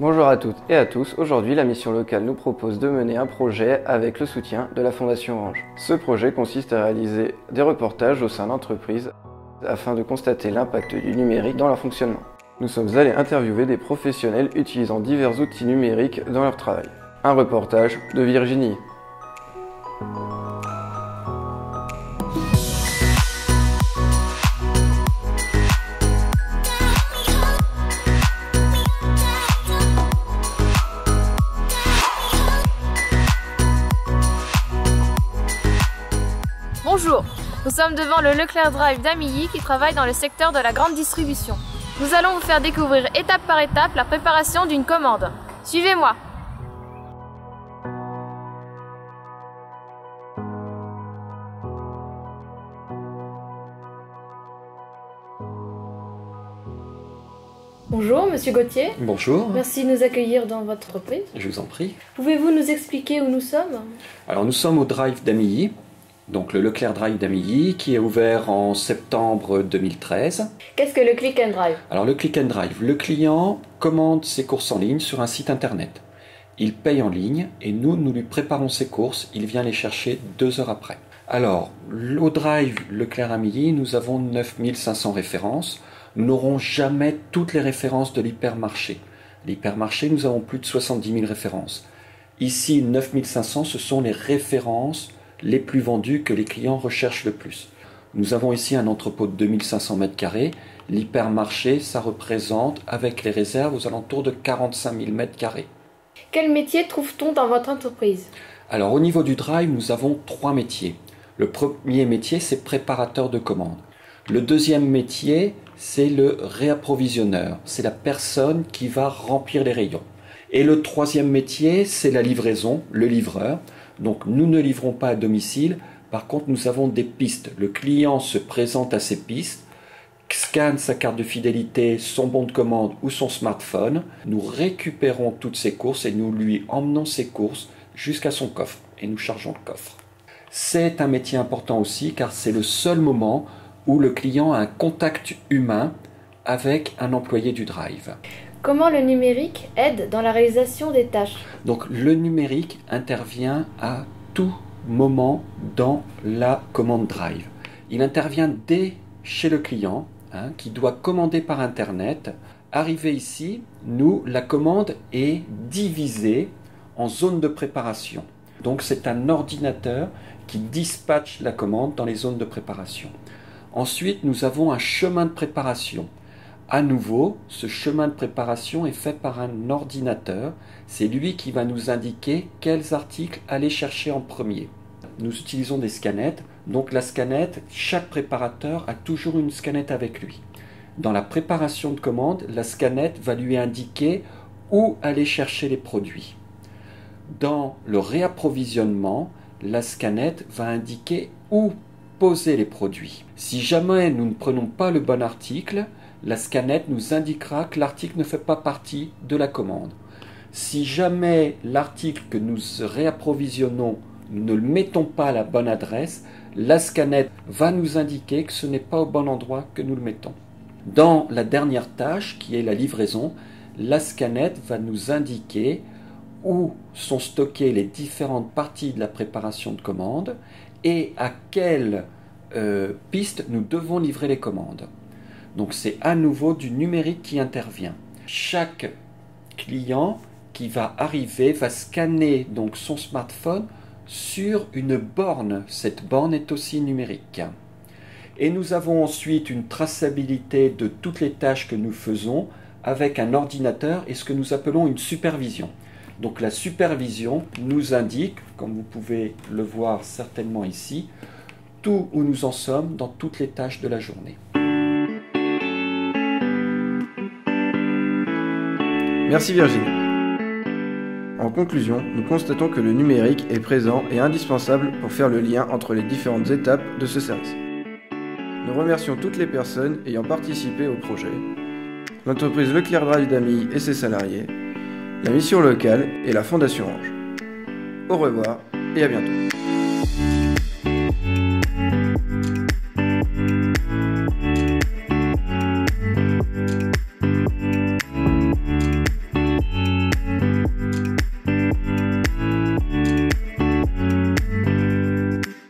Bonjour à toutes et à tous. Aujourd'hui, la mission locale nous propose de mener un projet avec le soutien de la Fondation Orange. Ce projet consiste à réaliser des reportages au sein d'entreprises afin de constater l'impact du numérique dans leur fonctionnement. Nous sommes allés interviewer des professionnels utilisant divers outils numériques dans leur travail. Un reportage de Virginie. Bonjour, nous sommes devant le Leclerc Drive d'Amilly qui travaille dans le secteur de la grande distribution. Nous allons vous faire découvrir étape par étape la préparation d'une commande. Suivez-moi. Bonjour, monsieur Gauthier. Bonjour, Merci de nous accueillir dans votre entreprise. je vous en prie. Pouvez-vous nous expliquer où nous sommes? Alors nous sommes au Drive d'Amilly, donc le Leclerc Drive d'Amilly, qui est ouvert en septembre 2013. Qu'est-ce que le Click and Drive? Alors le Click and Drive, le client commande ses courses en ligne sur un site internet. Il paye en ligne et nous, nous lui préparons ses courses. Il vient les chercher deux heures après. Alors, au Drive Leclerc Amilly, nous avons 9500 références. Nous n'aurons jamais toutes les références de l'hypermarché. L'hypermarché, nous avons plus de 70 000 références. Ici, 9500, ce sont les références les plus vendues que les clients recherchent le plus. Nous avons ici un entrepôt de 2500 mètres carrés. L'hypermarché, ça représente, avec les réserves, aux alentours de 45 000 mètres carrés. Quel métier trouve-t-on dans votre entreprise? Alors, au niveau du drive, nous avons trois métiers. Le premier métier, c'est préparateur de commandes. Le deuxième métier, c'est le réapprovisionneur. C'est la personne qui va remplir les rayons. Et le troisième métier, c'est la livraison, le livreur. Donc, nous ne livrons pas à domicile. Par contre, nous avons des pistes. Le client se présente à ses pistes, scanne sa carte de fidélité, son bon de commande ou son smartphone. Nous récupérons toutes ses courses et nous lui emmenons ses courses jusqu'à son coffre et nous chargeons le coffre. C'est un métier important aussi car c'est le seul moment où le client a un contact humain avec un employé du drive. Comment le numérique aide dans la réalisation des tâches Donc le numérique intervient à tout moment dans la commande drive. Il intervient dès chez le client hein, qui doit commander par Internet. Arrivé ici, nous, la commande est divisée en zones de préparation. Donc c'est un ordinateur qui dispatche la commande dans les zones de préparation. Ensuite, nous avons un chemin de préparation. À nouveau, ce chemin de préparation est fait par un ordinateur. C'est lui qui va nous indiquer quels articles aller chercher en premier. Nous utilisons des scanettes. Donc la scanette, chaque préparateur a toujours une scanette avec lui. Dans la préparation de commande, la scanette va lui indiquer où aller chercher les produits. Dans le réapprovisionnement, la scanette va indiquer où poser les produits. Si jamais nous ne prenons pas le bon article, la scanette nous indiquera que l'article ne fait pas partie de la commande. Si jamais l'article que nous réapprovisionnons, ne le mettons pas à la bonne adresse, la scanette va nous indiquer que ce n'est pas au bon endroit que nous le mettons. Dans la dernière tâche, qui est la livraison, la scanette va nous indiquer où sont stockées les différentes parties de la préparation de commande et à quelle euh, piste nous devons livrer les commandes. Donc c'est à nouveau du numérique qui intervient. Chaque client qui va arriver va scanner donc son smartphone sur une borne. Cette borne est aussi numérique. Et nous avons ensuite une traçabilité de toutes les tâches que nous faisons avec un ordinateur et ce que nous appelons une supervision. Donc la supervision nous indique, comme vous pouvez le voir certainement ici, tout où nous en sommes dans toutes les tâches de la journée. Merci Virginie. En conclusion, nous constatons que le numérique est présent et indispensable pour faire le lien entre les différentes étapes de ce service. Nous remercions toutes les personnes ayant participé au projet, l'entreprise Leclerc Drive d'Amy et ses salariés, la mission locale et la Fondation Orange. Au revoir et à bientôt.